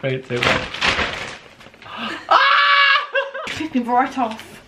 Three, two, one. Flipping right off.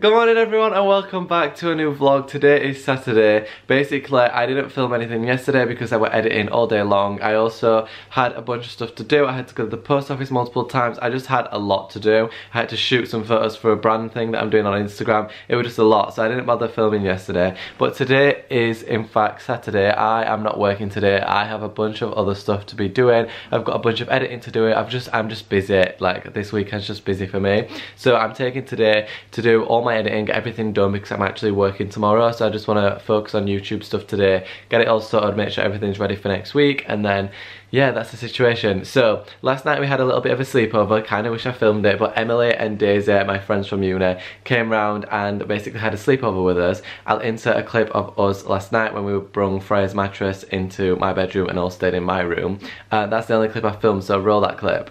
Good morning everyone and welcome back to a new vlog. Today is Saturday. Basically I didn't film anything yesterday because I was editing all day long. I also had a bunch of stuff to do. I had to go to the post office multiple times. I just had a lot to do. I had to shoot some photos for a brand thing that I'm doing on Instagram. It was just a lot so I didn't bother filming yesterday. But today is in fact Saturday. I am not working today. I have a bunch of other stuff to be doing. I've got a bunch of editing to do. I've just I'm just busy. Like this weekend's just busy for me. So I'm taking today to do all my editing, get everything done because I'm actually working tomorrow. So I just want to focus on YouTube stuff today, get it all sorted, make sure everything's ready for next week. And then, yeah, that's the situation. So last night we had a little bit of a sleepover. Kind of wish I filmed it. But Emily and Daisy, my friends from uni, came round and basically had a sleepover with us. I'll insert a clip of us last night when we brung Freya's mattress into my bedroom and all stayed in my room. Uh, that's the only clip I filmed, so roll that clip.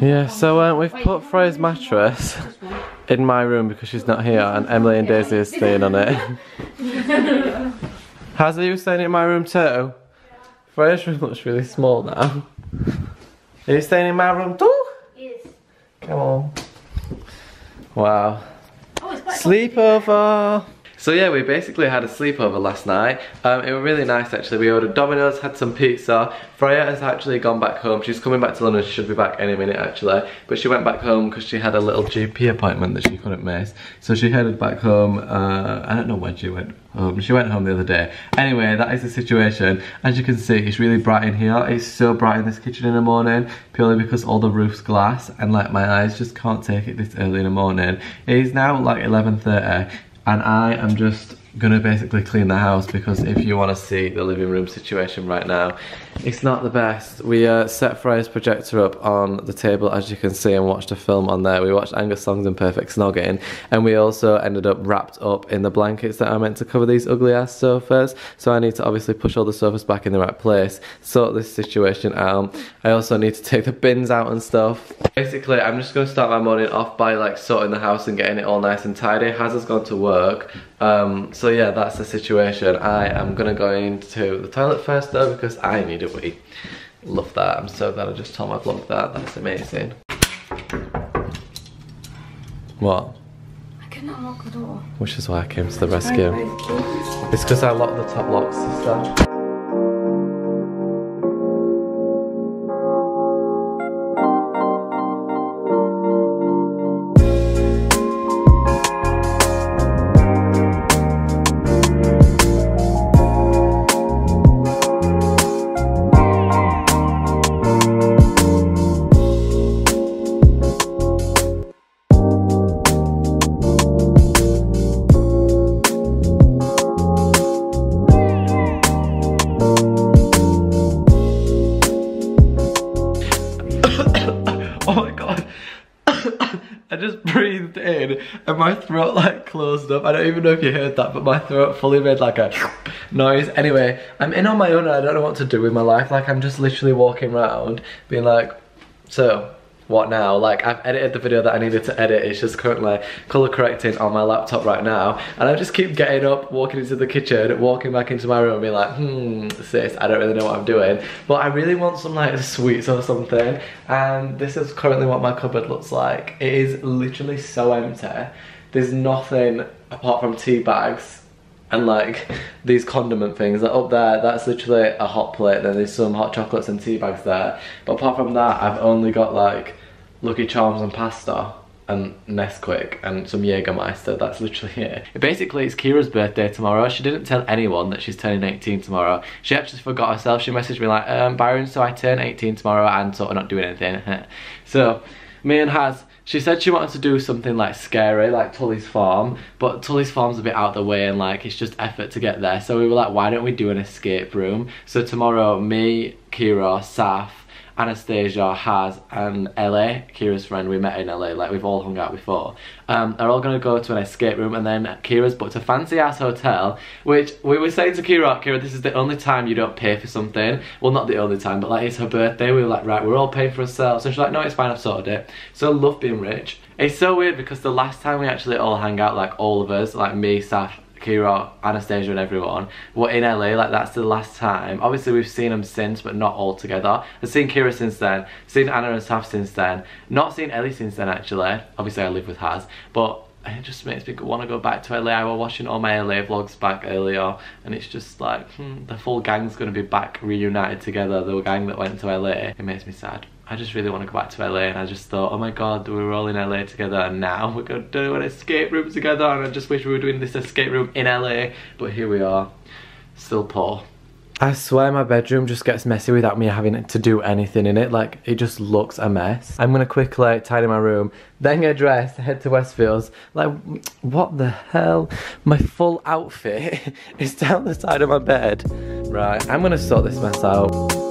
Yeah, so uh, we've put Freya's mattress in my room because she's not here and Emily and Daisy are staying on it. How's are you staying in my room too? Freya's room looks really small now. Are you staying in my room too? Yes. Come on. Wow. Oh, it's Sleepover! So yeah, we basically had a sleepover last night. Um, it was really nice actually. We ordered Domino's, had some pizza. Freya has actually gone back home. She's coming back to London. She should be back any minute actually. But she went back home because she had a little GP appointment that she couldn't miss. So she headed back home. Uh, I don't know when she went home. She went home the other day. Anyway, that is the situation. As you can see, it's really bright in here. It's so bright in this kitchen in the morning purely because all the roof's glass and like my eyes just can't take it this early in the morning. It is now like 11.30 and I am just gonna basically clean the house because if you want to see the living room situation right now it's not the best. We uh, set Freya's projector up on the table as you can see and watched a film on there. We watched Angus Thongs and Perfect Snogging and we also ended up wrapped up in the blankets that are meant to cover these ugly ass sofas. So I need to obviously push all the sofas back in the right place sort this situation out. I also need to take the bins out and stuff. Basically I'm just gonna start my morning off by like sorting the house and getting it all nice and tidy. Haz has gone to work um, so yeah, that's the situation. I am gonna go into the toilet first though because I need a wee. Love that. I'm so glad I just told my vlog that. That's amazing. What? I cannot unlock the door. Which is why I came to the rescue. It's because I locked the top locks, sister. I don't even know if you heard that, but my throat fully made like a noise. Anyway, I'm in on my own and I don't know what to do with my life. Like I'm just literally walking around being like, so what now? Like I've edited the video that I needed to edit. It's just currently color correcting on my laptop right now. And I just keep getting up, walking into the kitchen, walking back into my room and being like, hmm, sis, I don't really know what I'm doing. But I really want some like sweets or something. And this is currently what my cupboard looks like. It is literally so empty. There's nothing apart from tea bags and like these condiment things up there that's literally a hot plate then there's some hot chocolates and tea bags there but apart from that I've only got like Lucky Charms and pasta and Nesquik and some Jägermeister, that's literally it. Basically, it's Kiera's birthday tomorrow. She didn't tell anyone that she's turning 18 tomorrow. She actually forgot herself. She messaged me like, um, Byron, so I turn 18 tomorrow and sort of not doing anything. so, me and Haz, she said she wanted to do something like scary, like Tulleys Farm, but Tulleys Farm's a bit out the way and like it's just effort to get there. So we were like, why don't we do an escape room? So tomorrow, me, Kiera, Saf, Anastasia, Haz, and Ellie, Kiera's friend, we met in LA, like we've all hung out before, um, are all going to go to an escape room and then Kiera's booked a fancy ass hotel, which we were saying to Kiera, Kiera, this is the only time you don't pay for something. Well, not the only time, but like it's her birthday, we were like, right, we're all paying for ourselves. And she's like, no, it's fine, I've sorted it. So love being rich. It's so weird because the last time we actually all hang out, like all of us, like me, Saf, Kiera, Anastasia and everyone were in LA, like that's the last time. Obviously we've seen them since, but not all together. I've seen Kiera since then, seen Anna and Saf since then, not seen Ellie since then actually. Obviously I live with Haz, but it just makes me want to go back to LA. I was watching all my LA vlogs back earlier and it's just like, hmm, the full gang's going to be back reunited together, the gang that went to LA. It makes me sad. I just really want to go back to LA and I just thought, oh my god, we were all in LA together and now we're going to do an escape room together and I just wish we were doing this escape room in LA. But here we are, still poor. I swear my bedroom just gets messy without me having to do anything in it. Like, it just looks a mess. I'm gonna quickly tidy my room, then get dressed, head to Westfields. Like, what the hell? My full outfit is down the side of my bed. Right, I'm gonna sort this mess out.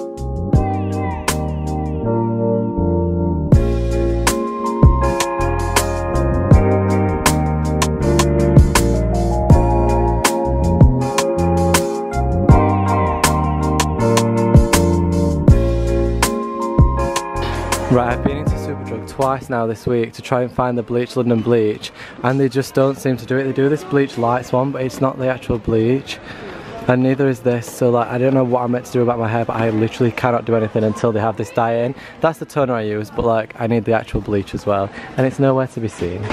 Twice now this week to try and find the Bleach London bleach and they just don't seem to do it. They do this bleach lights one but it's not the actual bleach and neither is this so like I don't know what I'm meant to do about my hair but I literally cannot do anything until they have this dye in. That's the toner I use but like I need the actual bleach as well and it's nowhere to be seen.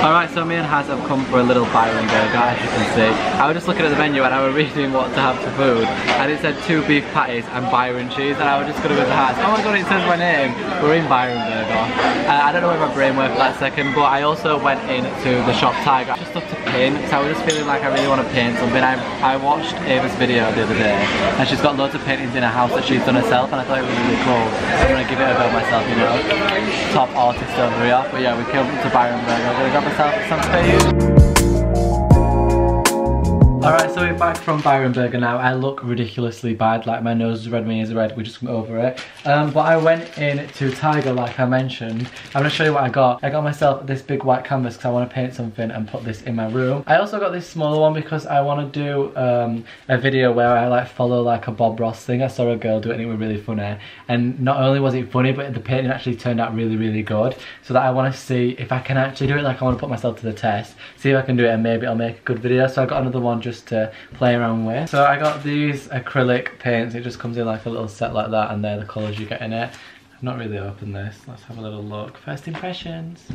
Alright so me and Haz have come for a little Byron burger as you can see. I was just looking at the menu and I was reading what to have for food and it said two beef patties and Byron cheese and I was just going to go to Haz. Oh my god it says my name. We're in Byron burger. Uh, I don't know where my brain went for that second but I also went into the shop Tiger just stuff to paint because I was just feeling like I really want to paint something. I, I watched Ava's video the other day and she's got loads of paintings in her house that she's done herself and I thought it was really cool. So I'm going to give it a go myself, you know. Top artist over here. But yeah, we came to Byron Burger. Myself some food. Alright, so we're back from Byron Burger now. I look ridiculously bad, like my nose is red, my ears are red, we just went over it. Um, but I went in to Tiger, like I mentioned. I'm gonna show you what I got. I got myself this big white canvas because I want to paint something and put this in my room. I also got this smaller one because I want to do um, a video where I like follow like a Bob Ross thing. I saw a girl do it and it was really funny. And not only was it funny, but the painting actually turned out really, really good. So that I want to see if I can actually do it, like I want to put myself to the test. See if I can do it and maybe I'll make a good video. So I got another one just to play around with. So I got these acrylic paints. It just comes in like a little set like that and they're the colours you get in it. I've not really opened this. Let's have a little look. First impressions.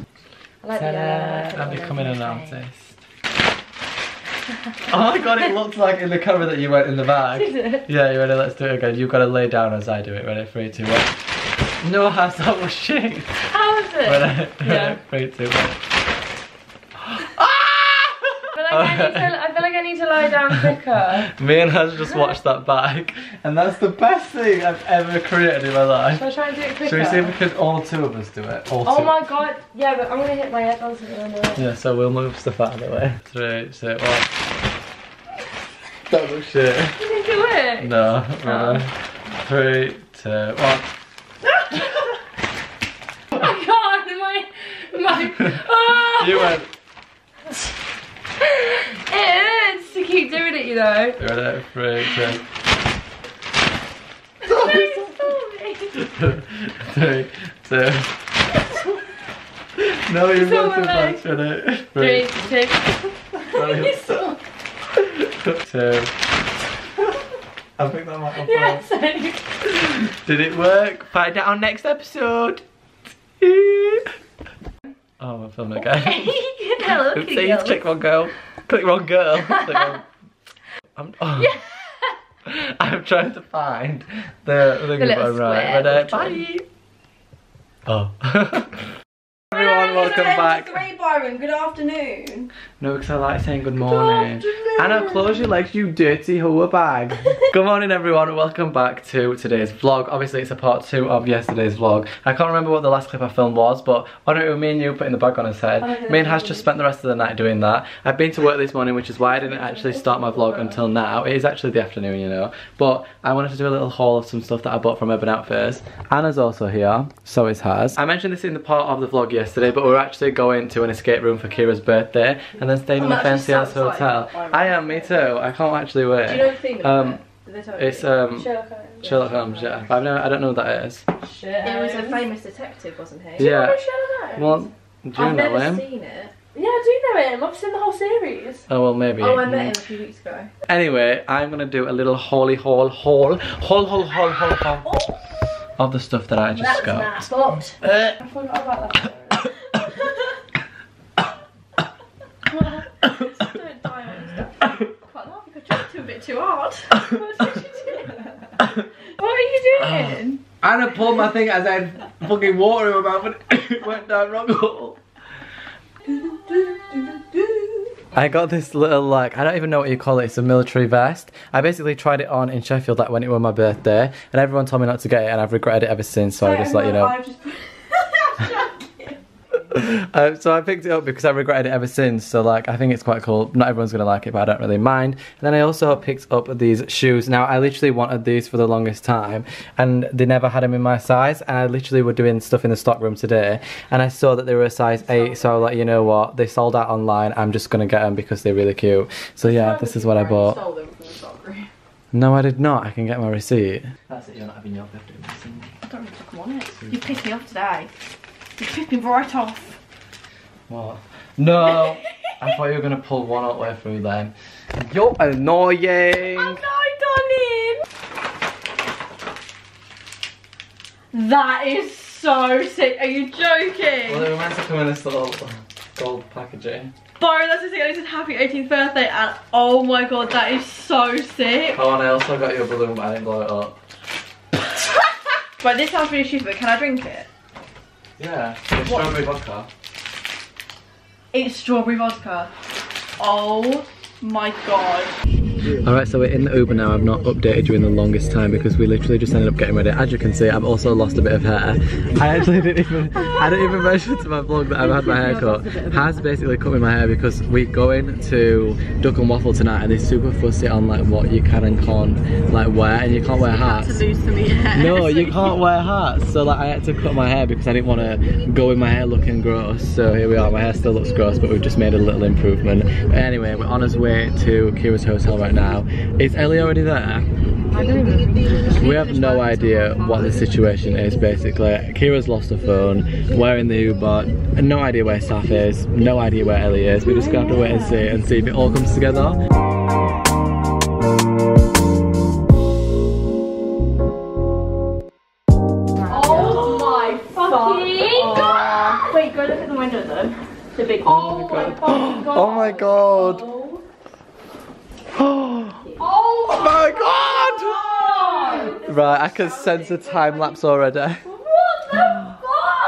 I like the. I'm becoming an artist. oh my god, it looks like in the camera that you went in the bag. Yeah, you ready? Let's do it again. You've got to lay down as I do it. Ready? Three, two, one. No, Haz that was shit. How is it? Ready? Yeah. Three, two, one. Ah! I feel, like I, need to, I feel like need to lie down quicker. Me and Haz just watched that back, and that's the best thing I've ever created in my life. Shall I try and do it quicker? Should we see if we can all two of us do it? All Oh two. my god, yeah, but I'm gonna hit my head on something. Yeah, so we'll move stuff out of the way. Three, two, one. That was shit. You think it worked? No, Oh. ready? Three, two, one. I can't, my, my, oh! You went. It keep doing it, you know. Ready? Three, two. No, Three, two. No, you've It's got on too my much in it. Three, Three, two. Ready? You saw- two. I think that might have Yes, worked. I- Did it work? Find out on next episode. oh, I'm filming again. Hello, Oopsies, girls. click wrong girl. Click wrong girl. Click wrong. I'm, oh. I'm trying to find the, the, little right. Ready? button. Uh, bye. Oh. Everyone, everyone, welcome back. Three Byron, good afternoon. No, because I like saying good morning. Good Anna, close your legs, you dirty hoe bag. good morning, everyone. Welcome back to today's vlog. Obviously, it's a part two of yesterday's vlog. I can't remember what the last clip I filmed was, but I don't know, me and you putting the bag on his head. Me and Haz just spent the rest of the night doing that. I've been to work this morning, which is why I didn't actually start my vlog until now. It is actually the afternoon, you know. But I wanted to do a little haul of some stuff that I bought from Urban Outfitters. Anna's also here, so is Haz. I mentioned this in the part of the vlog yesterday, but we're actually going to an escape room for Kiera's birthday and then staying in the I'm actually fancy ass hotel. I am, me too. I can't actually wait. Do you know the theme of Um, it? Did they tell It's um Sherlock Holmes. Sherlock Holmes, yeah. I've never, I don't know what that is. Shit. It was a famous detective, wasn't he? Do you Yeah. know Sherlock Holmes? Well, do you I've know never him? seen it. Yeah, I do know him. I've seen the whole series. Oh well, maybe. Oh, I met him a few weeks ago. Anyway, I'm gonna do a little holy haul, haul, haul, haul, haul, haul, haul of the stuff that I just got. Spot. Uh, I forgot about that. Don't die on stuff. Quite laugh because you too a bit too hard. What did you do? What are you doing? Anna pulled my thing as I had fucking water in my mouth and it went down wrong hole. I got this little like I don't even know what you call it. It's a military vest. I basically tried it on in Sheffield like when it was my birthday, and everyone told me not to get it, and I've regretted it ever since. So I just let you know. I've just... Um, so I picked it up because I regretted it ever since. So like I think it's quite cool. Not everyone's gonna like it, but I don't really mind. And then I also picked up these shoes. Now I literally wanted these for the longest time, and they never had them in my size. And I literally were doing stuff in the stock room today, and I saw that they were a size eight. So I was like, you know what? They sold out online. I'm just gonna get them because they're really cute. So yeah, this is what I bought. Stole them from the stock room. No, I did not. I can get my receipt. That's it. You're not having your birthday I don't really come on it. You pissed me off today. You pissed me right off. What? No. I thought you were gonna pull one all the way through then. You're annoying. Oh no, darling! That is so sick. Are you joking? Well, they were meant to come in this little gold packaging. Byron, that's the thing. I said happy 18th birthday, and oh my god, that is so sick. Oh, and I also got you a balloon, but I didn't blow it up. Right, this sounds really stupid. but Can I drink it? Yeah, it's What? strawberry vodka. It's strawberry vodka. Oh my god. Alright, so we're in the Uber now. I've not updated you in the longest time because we literally just ended up getting ready. As you can see, I've also lost a bit of hair. I actually didn't even, I didn't even mention to my vlog that I've had my hair cut. Haz basically cut me my hair because we're going to Duck and Waffle tonight and they're super fussy on like what you can and can't like wear and you can't wear hats. lose some hair. No, you can't wear hats. So like I had to cut my hair because I didn't want to go with my hair looking gross. So here we are. My hair still looks gross, but we've just made a little improvement. But anyway, we're on our way to Kiera's hotel right now. Is Ellie already there? We have no idea what the situation is basically. Kiera's lost her phone, we're in the Uber, no idea where Saf is, no idea where Ellie is. We're just gonna have to wait and see and see if it all comes together. Oh my Fucking god. Wait, go look at the window though. The big Oh my fucking god. Oh my god! Oh my god! Right, I can sense a time lapse already. What the fuck?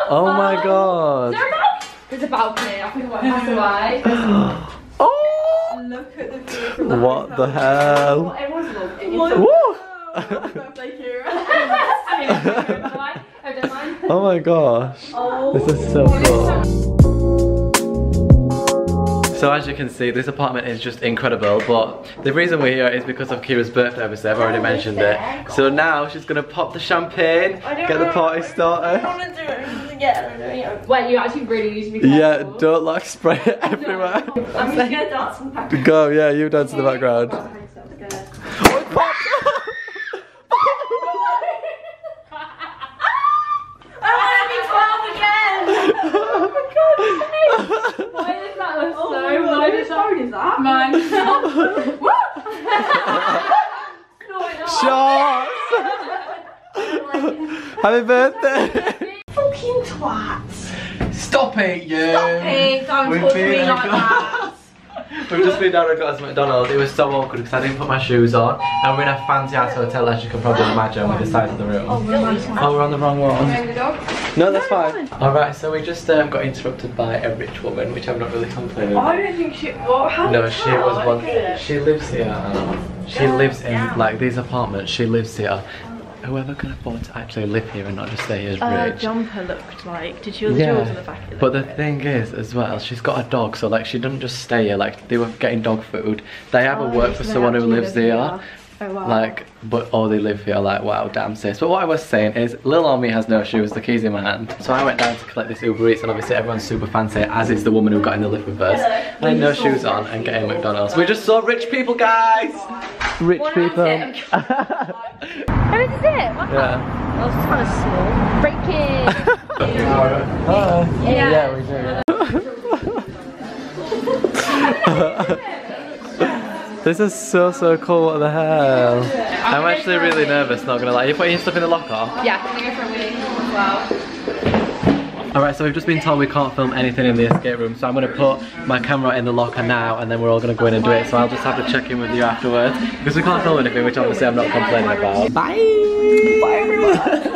Oh my god. Is there a? There's a balcony. I think I might pass away. Oh! Look at the view from the What the hell? Everyone's looking. Woo! birthday, Kiera. I mean, by the way. I don't mind. Oh my gosh. Oh. This is so cool. So as you can see, this apartment is just incredible, but the reason we're here is because of Kiera's birthday, obviously, I've already mentioned it. So now she's gonna pop the champagne, get the party started. want to do it. Yeah, I'm doing it. Wait, you actually really need to be careful. Yeah, don't like spray it everywhere. I'm just going to dance in the background. Go, yeah, you dance in the background. Oh, it popped! I want to be 12 again! Why does that look Oh so my god, much? whose phone is that? Mine. no, it's not. Shots! Happy birthday! Fucking twats. Stop it, you! Stop it, don't We're talk to me like that. We've just been down and got us McDonald's. It was so awkward because I didn't put my shoes on. And we're in a fancy ass hotel as you can probably imagine with the size of the room. Oh, we're on the wrong one. No, that's fine. Alright, so we just um, got interrupted by a rich woman, which I'm not really complaining about. I don't think she. What? How No, she was one. don't get it. She lives here. She lives in like these apartments. She lives here. Whoever can afford to actually live here and not just say is Uh, rich. jumper looked like. Did you see the jewels in the back of it? But the thing is, as well, she's got a dog, so like she doesn't just stay here. Like they were getting dog food. They either Oh, work so for someone who lives live here, here. Oh, wow. like, but or they live here. Like, wow, damn sis. But what I was saying is, Lil Omi has no shoes. The keys in my hand. So I went down to collect this Uber Eats, and obviously everyone's super fancy, as is the woman who got in the lift with us. And I had no shoes on and getting McDonald's. We just saw rich people, guys. Rich people. Oh, this is it? What? Yeah. Oh, this is kind of small. Breaking! Hi. Yeah. Yeah, we do. this is so so cool. What the hell? I'm actually really nervous. Not gonna lie. You putting your stuff in the locker? yeah, I'm gonna go for a wee as well. Alright, so we've just been told we can't film anything in the escape room, so I'm going to put my camera in the locker now and then we're all going to go in and do it, so I'll just have to check in with you afterwards, because we can't film anything, which obviously I'm not complaining about. Bye! Bye everyone!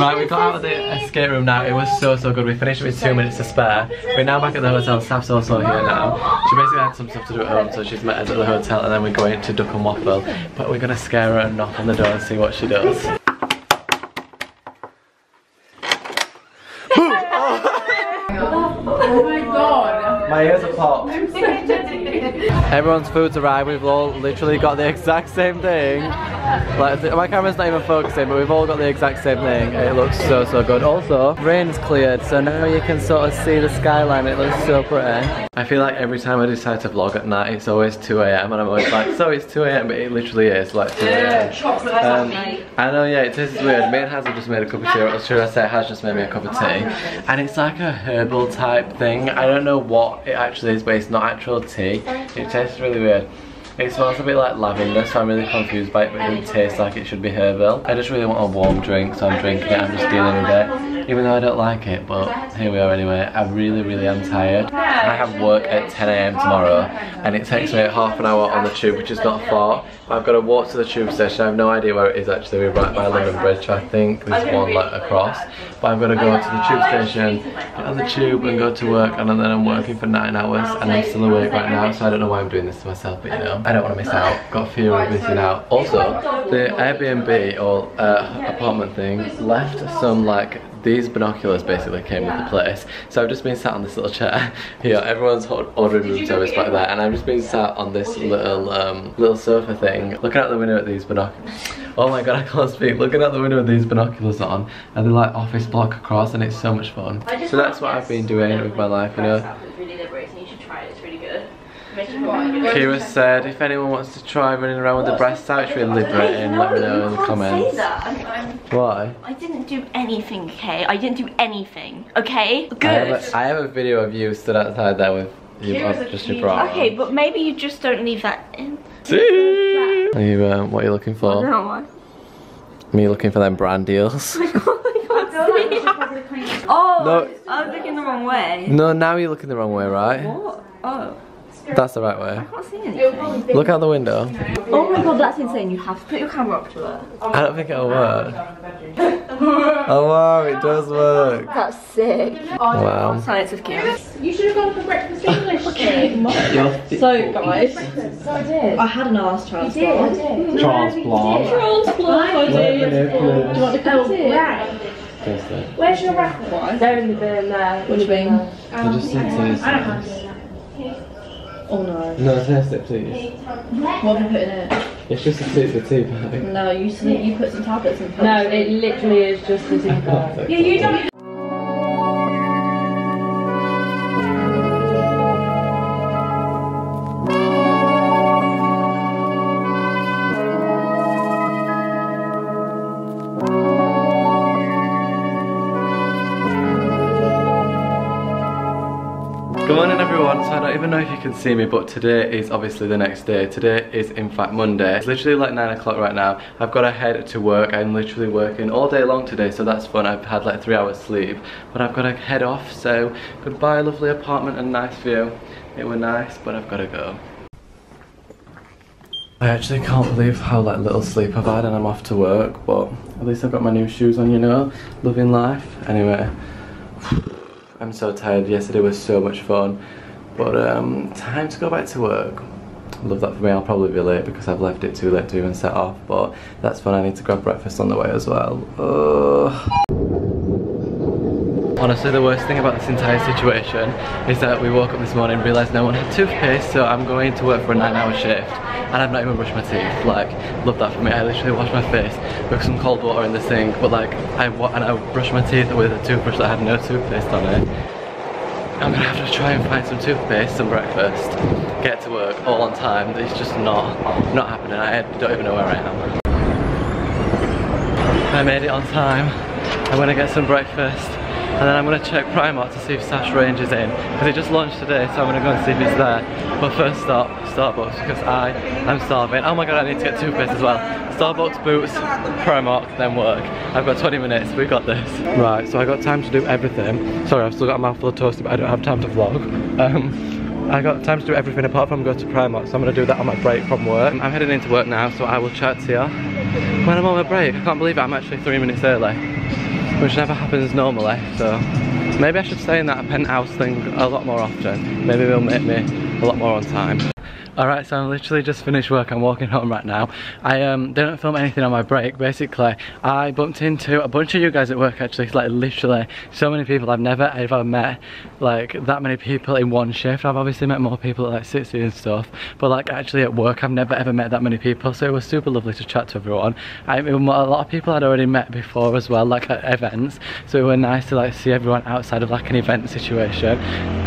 Right, we got out of the escape room now. It was so, so good. We finished with two minutes to spare. We're now back at the hotel. Saf's also here now. She basically had some stuff to do at home, so she's met us at the hotel and then we're going to Duck and Waffle. But we're going to scare her and knock on the door and see what she does. Oh my god. My ears are popped. Everyone's food's arrived. We've all literally got the exact same thing. Like my camera's not even focusing, but we've all got the exact same thing. It looks so so good. Also, rain's cleared, so now you can sort of see the skyline. It looks so pretty. I feel like every time I decide to vlog at night, it's always 2 a.m. and I'm always like, so it's 2 a.m. But it literally is like 2 a.m. Chocolate Um. I know, yeah, it tastes weird. Me and Haz have just made a cup of tea, or should I say, Haz just made me a cup of tea. And it's like a herbal type thing. I don't know what it actually is, but it's not actual tea. It tastes really weird. It smells a bit like lavender, so I'm really confused by it, but it doesn't taste like it should be herbal. I just really want a warm drink, so I'm drinking it, I'm just dealing with it. Even though I don't like it, but here we are anyway. I really, really am tired. I have work at 10am tomorrow, and it takes me half an hour on the tube, which is not far. I've got to walk to the tube station. I have no idea where it is actually. We're right by London Bridge. I think there's one like across. But I'm gonna go to the tube station, get on the tube and go to work and then I'm working for nine hours and I'm still awake right now so I don't know why I'm doing this to myself but you know, I don't want to miss out. Got fear of missing out. Also, the Airbnb or uh, apartment thing left some like these binoculars basically came with the place. So I've just been sat on this little chair here. Everyone's ordering room service back there, and I've just been sat on this little um, little sofa thing, looking out the window at these binoculars. Oh my god, I can't speak. Looking out the window with these binoculars on, and they're like office block across, and it's so much fun. So that's what I've been doing with my life, you know. It's really liberating. You should try it. It's really good. Kiera said, if anyone wants to try running around with the breasts out, it's really liberating. Let me know in the comments. Why? I didn't do anything, okay? I didn't do anything, okay? Good. I have, a, I have a video of you stood outside there with you, just your bra. Okay, but maybe you just don't leave that in. See? Are you, um, what are you looking for? No, what? Me looking for them brand deals? Oh, No. I was looking the wrong way. no, now you're looking the wrong way, right? What? Oh, That's the right way. I can't see anything. Look out the window. Oh my god, that's insane. You have to put your camera up to it. I don't think it'll work. Oh wow, it does work. That's sick. Wow. Science of chaos. You should have gone for breakfast English. okay. So, guys, So I did. I had an arse transplant. Transplant. Transplant, I did. Do you want to come see? Right. Where's your record? They're in the bin there. What do you mean? Um, I just said taste I don't know. it. Oh no. No, taste it please. What have you put in it? It's just a tea, the tea bag. No, you sleep, you put some tablets in. No, it literally is just the tea bag. Yeah, you don't. Don't even know if you can see me but today is obviously the next day. Today is in fact Monday. It's literally like 9 o'clock right now. I've got to head to work. I'm literally working all day long today so that's fun. I've had like 3 hours sleep but I've got to head off so goodbye lovely apartment and nice view. It was nice but I've got to go. I actually can't believe how like little sleep I've had and I'm off to work but at least I've got my new shoes on you know, loving life. Anyway, I'm so tired, yesterday was so much fun but um, time to go back to work. Love that for me, I'll probably be late because I've left it too late to even set off but that's fun, I need to grab breakfast on the way as well. Honestly, the worst thing about this entire situation is that we woke up this morning and realised no one had toothpaste, so I'm going to work for a nine hour shift and I've not even brushed my teeth. Like, love that for me. I literally washed my face with some cold water in the sink, but like, I and I brushed my teeth with a toothbrush that had no toothpaste on it. I'm gonna have to try and find some toothpaste, some breakfast, get to work all on time. It's just not, not happening. I don't even know where I am. I made it on time. I'm gonna get some breakfast and then I'm going to check Primark to see if Saf's Range is in because it just launched today so I'm going to go and see if it's there. But first stop Starbucks because I am starving. Oh my god I need to get toothpaste as well. Starbucks, Boots, Primark, then work. I've got 20 minutes, we've got this. Right so I got time to do everything. Sorry I've still got a mouthful of toast but I don't have time to vlog. Um, I got time to do everything apart from go to Primark so I'm going to do that on my break from work. I'm heading into work now so I will chat to you when I'm on my break I can't believe it, I'm actually three minutes early which never happens normally so maybe I should stay in that penthouse thing a lot more often. Maybe it'll make me a lot more on time Alright, so I'm literally just finished work, I'm walking home right now. I um, didn't film anything on my break, basically. I bumped into a bunch of you guys at work actually, like literally so many people I've never ever met, like that many people in one shift. I've obviously met more people at like 60 and stuff, but like actually at work I've never ever met that many people, so it was super lovely to chat to everyone. I mean, a lot of people I'd already met before as well, like at events, so it was nice to like see everyone outside of like an event situation.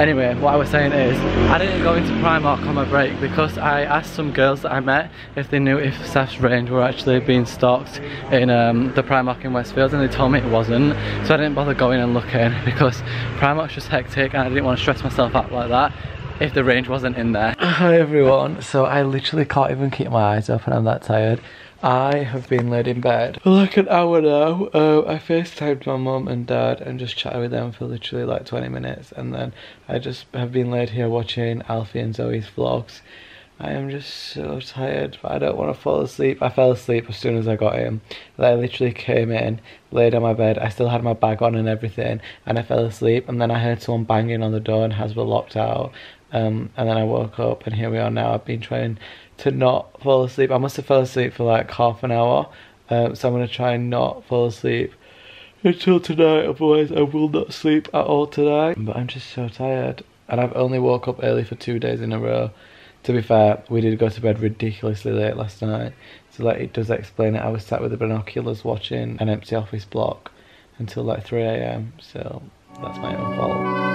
Anyway, what I was saying is, I didn't go into Primark on my break because because I asked some girls that I met if they knew if Saf's range were actually being stocked in um, the Primark in Westfield and they told me it wasn't so I didn't bother going and looking because Primark's just hectic and I didn't want to stress myself out like that if the range wasn't in there. Hi everyone, so I literally can't even keep my eyes open, I'm that tired. I have been laid in bed for like an hour now. Uh, I FaceTimed my mum and dad and just chatted with them for literally like 20 minutes and then I just have been laid here watching Alfie and Zoe's vlogs I am just so tired, I don't want to fall asleep. I fell asleep as soon as I got in. I literally came in, laid on my bed, I still had my bag on and everything, and I fell asleep, and then I heard someone banging on the door and Hasbro locked out. Um, and then I woke up, and here we are now. I've been trying to not fall asleep. I must have fell asleep for like half an hour, um, so I'm going to try and not fall asleep until tonight, otherwise I will not sleep at all tonight. But I'm just so tired, and I've only woke up early for two days in a row. To be fair, we did go to bed ridiculously late last night, so like it does explain it. I was sat with the binoculars watching an empty office block until like 3am, so that's my own fault.